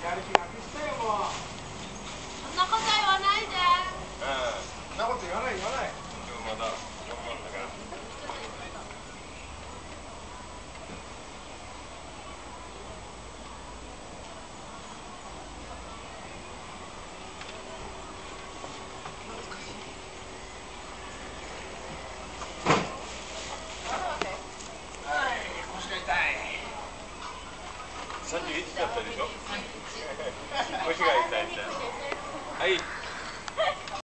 Quero tirar a pistola. 31だったでしょ？腰が痛いんだよはい。